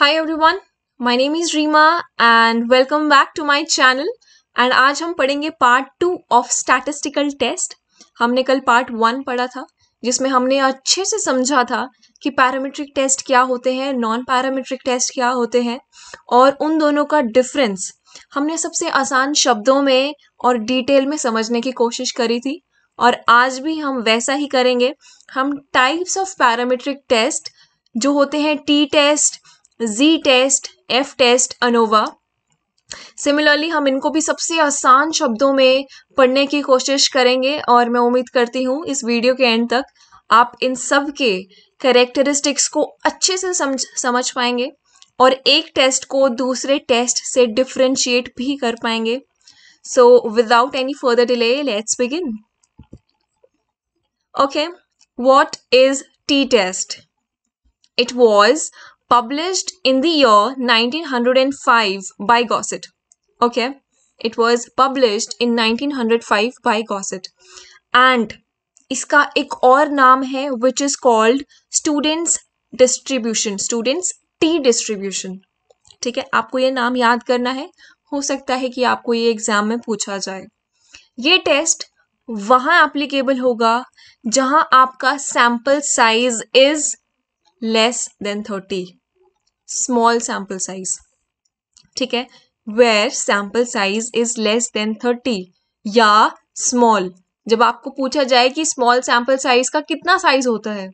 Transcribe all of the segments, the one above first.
Hi everyone my name is Reema and welcome back to my channel and आज हम पढ़ेंगे part two of statistical test हमने कल part one पढ़ा था, जिसमें हमने अच्छे से समझा था कि पैरामीट्रिक टेस्ट क्या होते हैं नॉन पैरामीट्रिक टेस्ट क्या होते हैं, और उन दोनों का डिफरेंस हमने सबसे आसान शब्दों में और डिटेल में समझने की कोशिश करी थी, और आज भी हम वैसा ही करेंगे. हम टाइप्स ऑफ़ पैरामीट्रिक टेस्ट जो होते हैं T test G test F test ANOVA similarly हम इनको भी सबसे आसान शब्दों में पढ़ने की कोशिश करेंगे और मैं उम्मीद करती हूँ इस वीडियो के एंड तक आप इन सब के करेक्टरिस्टिक्स को अच्छे से समझ समझ पाएँगे और एक टेस्ट को दूसरे टेस्ट से डिफ्रेंशिएट भी कर पाएँगे। So without any further delay let's begin okay what is T test it was published in the year 1905 by Gossett. Okay, it was published in 1905 by Gossett. And इसका एक और नाम है which is called students distribution students t distribution ठीक है आपको ये नाम याद करना है हो सकता है कि आपको ये एग्ज़ाम में पूछा जाए ये टेस्ट वहाँ एप्लीकेबल होगा जहाँ आपका sample size is less than thirty small sample size ठीक है? Where sample size is less than thirty या स्मॉल जब आपको पूछा जाए कि स्मॉल सैंपल साइज़ का कितना साइज़ होता है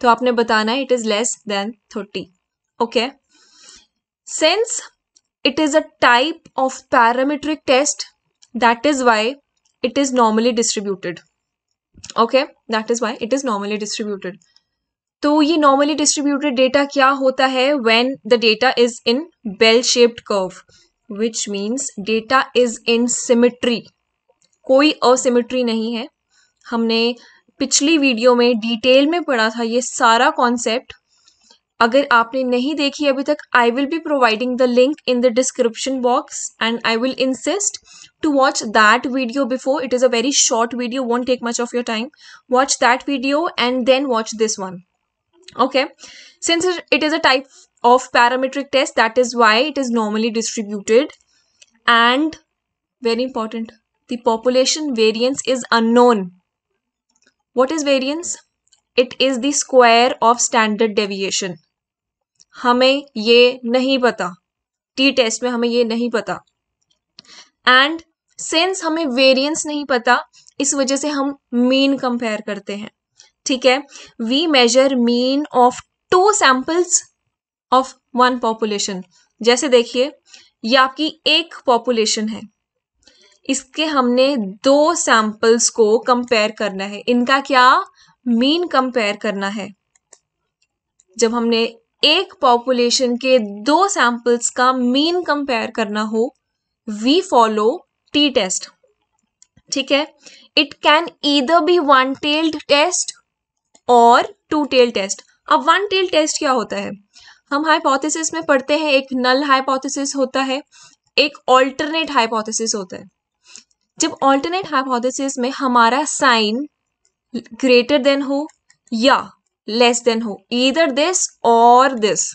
तो आपने बताना it is less than thirty okay since it is a type of parametric test that is why it is normally distributed okay that is why it is normally distributed तो ये normally distributed data क्या होता है? When the data is in bell shaped curve which means data is in symmetry कोई asymmetry नहीं है। हमने पिछली वीडियो में डिटेल में पढ़ा था ये सारा कॉन्सेप्ट अगर आपने नहीं देखी अभी तक I will be providing the link in the description box and I will insist to watch that video before it is a very short video won't take much of your time watch that video and then watch this one okay since it is a type of parametric test that is why it is normally distributed and very important the population variance is unknown what is variance it is the square of standard deviation हमें ये नहीं पता T test में हमें ये नहीं पता and since हमें वेरिएंस नहीं पता इस वजह से हम मीन कंपेयर करते हैं ठीक है? We measure mean of two samples of one population जैसे देखिए, ये आपकी एक पॉपुलेशन है। इसके हमने दो सैंपल्स को कंपेयर करना है। इनका क्या? मीन कंपेयर करना है। जब हमने एक पॉपुलेशन के दो सैंपल्स का मीन कंपेयर करना हो वी फॉलो टी टेस्ट ठीक है? It can either be one tailed test और टू टेल टेस्ट अब वन टेल टेस्ट क्या होता है? हम हाइपोथेसिस में पढ़ते हैं, एक नल हाइपोथेसिस होता है, एक ऑल्टरनेट हाइपोथेसिस होता है। जब ऑल्टरनेट हाइपोथेसिस में हमारा साइन ग्रेटर देन हो या लेस देन हो इधर दिस और दिस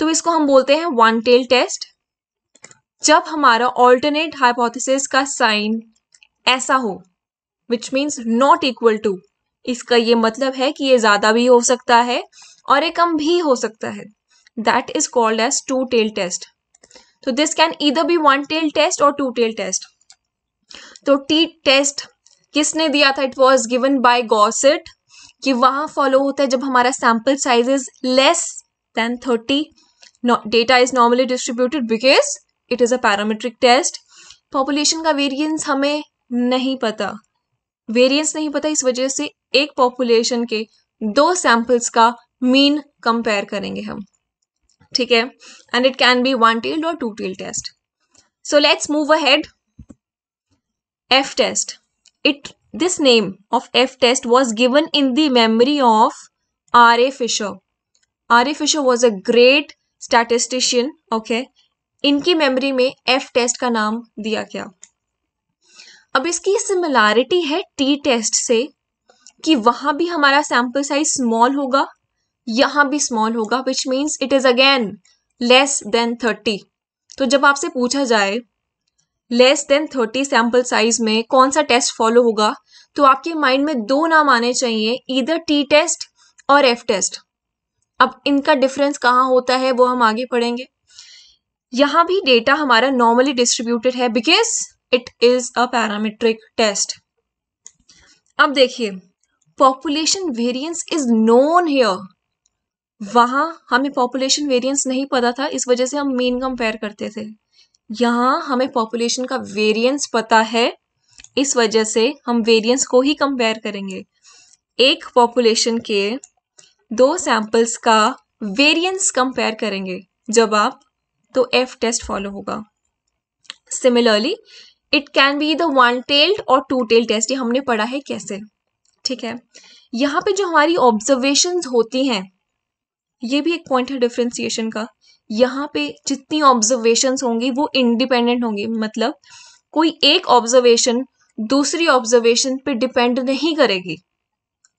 तो इसको हम बोलते हैं वन टेल टेस्ट जब हमारा ऑल्टरनेट हाइपोथेसिस का साइन ऐसा हो which means not equal to इसका ये मतलब है कि ये ज़्यादा भी हो सकता है और ये कम भी हो सकता है। That is called as two tail test तो this can either be one tail test और टू टेल टेस्ट तो टी टेस्ट किसने दिया था? It was given by Gosset कि वहाँ फॉलो होता है जब हमारा sample size is less than thirty data is normally distributed because it is a parametric test population का वेरिएंस हमें नहीं पता। वेरिएंस नहीं पता इस वजह से एक पॉपुलेशन के दो सैंपल्स का मीन कंपेयर करेंगे हम ठीक है and it can be one tailed और two tail test so let's move ahead F test it this name of F test was given in the memory of R.A. Fisher. R.A. Fisher was a great statistician. Okay. इनकी memory में F test का नाम दिया गया अब इसकी similarity है T test से कि वहाँ भी हमारा सैंपल साइज़ स्मॉल होगा, यहाँ भी स्मॉल होगा which means it is again less than thirty तो जब आपसे पूछा जाए less than thirty sample size में कौन सा टेस्ट फॉलो होगा तो आपके माइंड में दो नाम आने चाहिए इधर टी टेस्ट और एफ़ टेस्ट अब इनका डिफरेंस कहाँ होता है, वो हम आगे पढ़ेंगे. यहाँ भी डेटा हमारा नॉर्मली डिस्ट्रीब्यूटेड है because it is a parametric test अब देखिए population variance is known here वहाँ हमें पॉपुलेशन वेरिएंस नहीं पता था, इस वजह से हम मीन कंपेयर करते थे। यहाँ हमें पॉपुलेशन का वेरिएंस पता है, इस वजह से हम वेरिएंस को ही कंपेयर करेंगे। एक पॉपुलेशन के दो सैंपल्स का वेरिएंस कंपेयर करेंगे, जब आप तो एफ़ टेस्ट फॉलो होगा। Similarly it can be the one tailed और टू टेल्ड टेस्ट ये हमने पढ़ा है कैसे? ठीक है? यहाँ पे जो हमारी ऑब्जर्वेशन होती हैं, ये भी एक पॉइंट है डिफ्रेंसिएशन का। यहाँ पे जितनी ऑब्जर्वेशन होंगी, वो इंडिपेंडेंट होंगी। मतलब कोई एक ऑब्जर्वेशन दूसरी ऑब्जर्वेशन पे डिपेंड नहीं करेगी।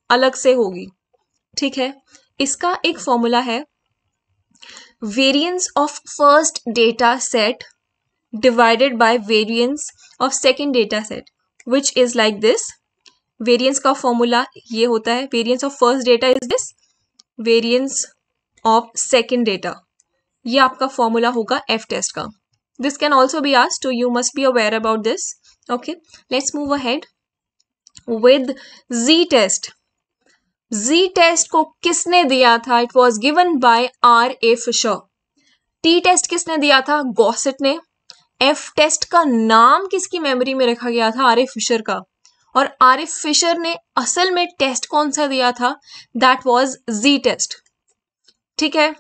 अलग से होगी। ठीक है? इसका एक फॉर्मूला है। Variance of first data set divided by variance of second data set which is like this variance का फॉर्मूला ये होता है variance of first data is this variance of second data ये आपका फॉर्मूला होगा एफ़ टेस्ट का. This can also be asked to you must be aware about this okay let's move ahead with G test G test को किसने दिया था? It was given by R A Fisher T test किसने दिया था? Gosset ने. F test का नाम किसकी मेमोरी में रखा गया था? आर ए फिशर का। और आर ए फिशर ने असल में टेस्ट कौन सा दिया था? दैट वॉज़ जी टेस्ट ठीक है?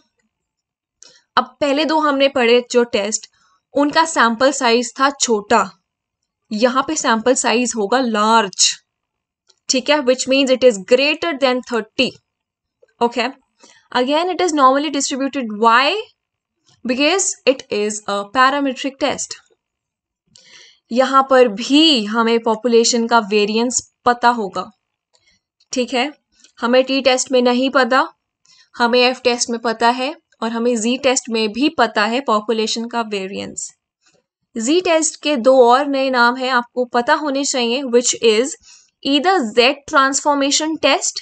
अब पहले दो हमने पढ़े जो टेस्ट उनका सैंपल साइज़ था छोटा। यहाँ पे सैंपल साइज़ होगा लार्ज ठीक है? Which means it is greater than thirty okay again it is normally distributed why because it is a parametric test यहाँ पर भी हमें पॉपुलेशन का वेरिएंस पता होगा। ठीक है? हमें टी टेस्ट में नहीं पता। हमें एफ़ टेस्ट में पता है और हमें जी टेस्ट में भी पता है पॉपुलेशन का वेरिएंस जी टेस्ट के दो और नए नाम हैं, आपको पता होने चाहिए which is either Z transformation test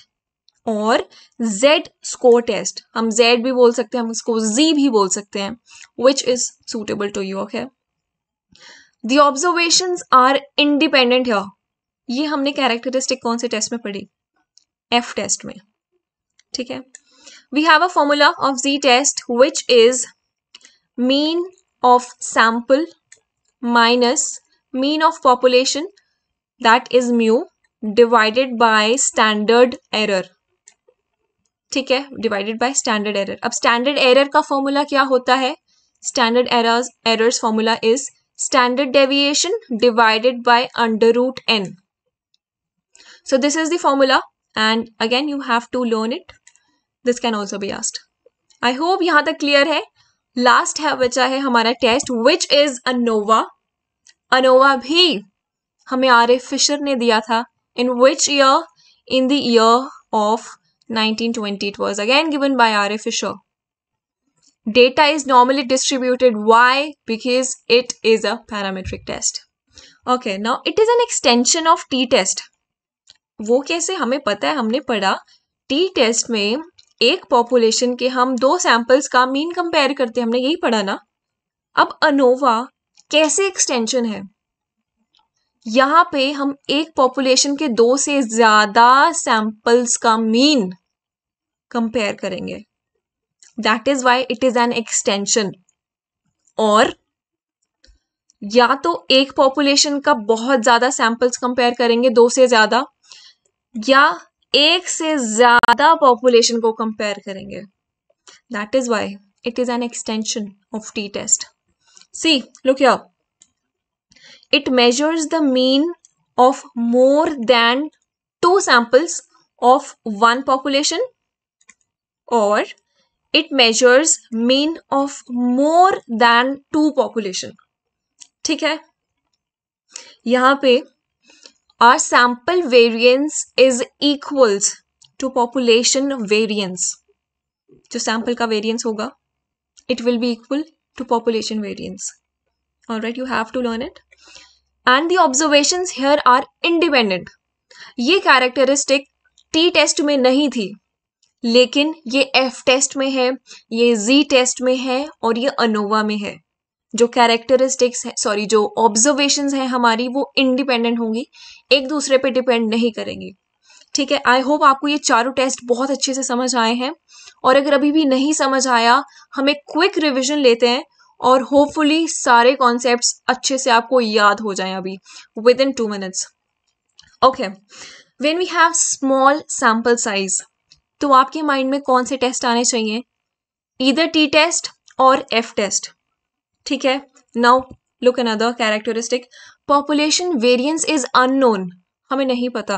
और Z स्कोर टेस्ट हम Z भी बोल सकते हैं, हम इसको Z भी बोल सकते हैं which is suitable to you okay the observation are independent है ये हमने कैरेक्टरिस्टिक कौन से टेस्ट में पढ़ी? एफ़ टेस्ट में, ठीक है? We have a formula of G test which is mean of sample minus mean of population that is mu divided by standard error ठीक है डिवाइडेड बाय स्टैंडर्ड एरर अब स्टैंडर्ड एरर का formula क्या होता है? Standard errors errors formula is standard deviation divided by under root N so, this is the formula and again you have to learn it. This can also be asked. I hope यहाँ तक clear है. Last है, बचा है हमारा test which is ANOVA ANOVA भी हमें R A Fisher ने दिया था. In which year? In the year of 1920. It was again given by R.A. Fisher. Data is normally distributed. Why? Because it is a parametric test. Okay, now it is an extension of t-test. वो कैसे हमें पता है हमने पढ़ा test में एक population के हम दो सैंपल्स का मीन कंपेयर करते हैं हमने यही पढ़ा ना अब अनोवा कैसे एक्सटेंशन है यहाँ पे हम एक पॉपुलेशन के दो से ज़्यादा सैंपल्स का मीन कंपेयर करेंगे। That is why it is an extension और या तो एक पॉपुलेशन का बहुत ज़्यादा सैंपल्स कंपेयर करेंगे दो से ज़्यादा, या एक से ज़्यादा पॉपुलेशन को कंपेयर करेंगे। That is why it is an extension of T test see look या it measures the mean of more than two samples of one population or it measures mean of more than two population ठीक है यहां पे our sample variance is equals to population variance जो sample का variance होगा it will be equal to population variance alright you have to learn it And the observations here are independent ये characteristic T test में नहीं थी, लेकिन ये F test में है, ये जी टेस्ट में है और ये अनोवा में है। जो कैरेक्टरिस्टिक्स है सॉरी जो ऑब्जर्वेशन है हमारी, वो इंडिपेंडेंट होंगी, एक दूसरे पे डिपेंड नहीं करेंगी। ठीक है आई होप आपको ये चारों टेस्ट बहुत अच्छे से समझ आए हैं। और अगर अभी भी नहीं समझ आया, हम एक क्विक रिविजन लेते हैं और होपफुली सारे कॉन्सेप्ट्स अच्छे से आपको याद हो जाएँ अभी within two minutes okay when we have small sample size तो आपके माइंड में कौन से टेस्ट आने चाहिए? इधर टी टेस्ट और एफ़ टेस्ट ठीक है? Now look another characteristic population variance is unknown हमें नहीं पता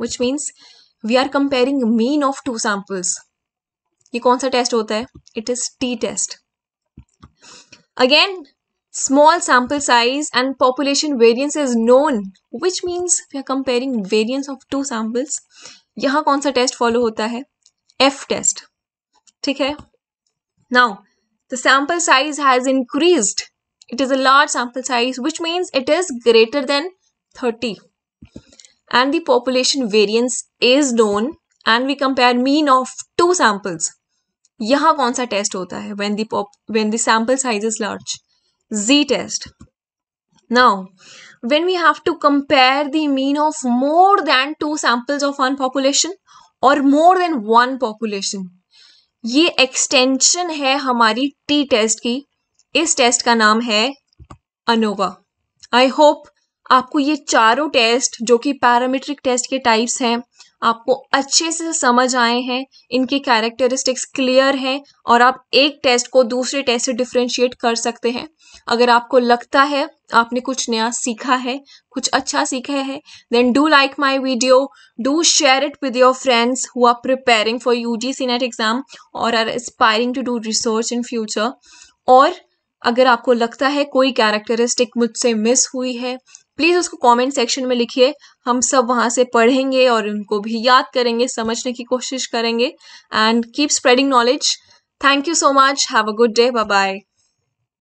which means we are comparing mean of two samples ये कौन सा टेस्ट होता है? It is T test again small sample size and population variance is known which means we are comparing variance of two samples यहाँ कौन सा test follow होता है एफ टेस्ट ठीक है now the sample size has increased it is a large sample size which means it is greater than 30 and the population variance is known and we compare mean of two samples यहाँ कौन सा test होता है? When the pop when sample size is large G test now when we have to compare the mean of more than two samples of one population और more than one population ये extension है हमारी T test की। इस test का नाम है ANOVA I hope आपको ये चारों टेस्ट जो कि पैरामीट्रिक टेस्ट के टाइप्स हैं आपको अच्छे से समझ आए हैं, इनके कैरेक्टरिस्टिक्स क्लियर हैं और आप एक टेस्ट को दूसरे टेस्ट से डिफ्रेंशिएट कर सकते हैं। अगर आपको लगता है आपने कुछ नया सीखा है, कुछ अच्छा सीखा है then do like my video do share it with your friends who are preparing for U G C NET exam और are aspiring to do research in future और अगर आपको लगता है कोई कैरेक्टरिस्टिक मुझसे मिस हुई है प्लीज़ उसको कमेंट सेक्शन में लिखिए। हम सब वहाँ से पढ़ेंगे और उनको भी याद करेंगे, समझने की कोशिश करेंगे। And keep spreading knowledge thank you so much have a good day bye bye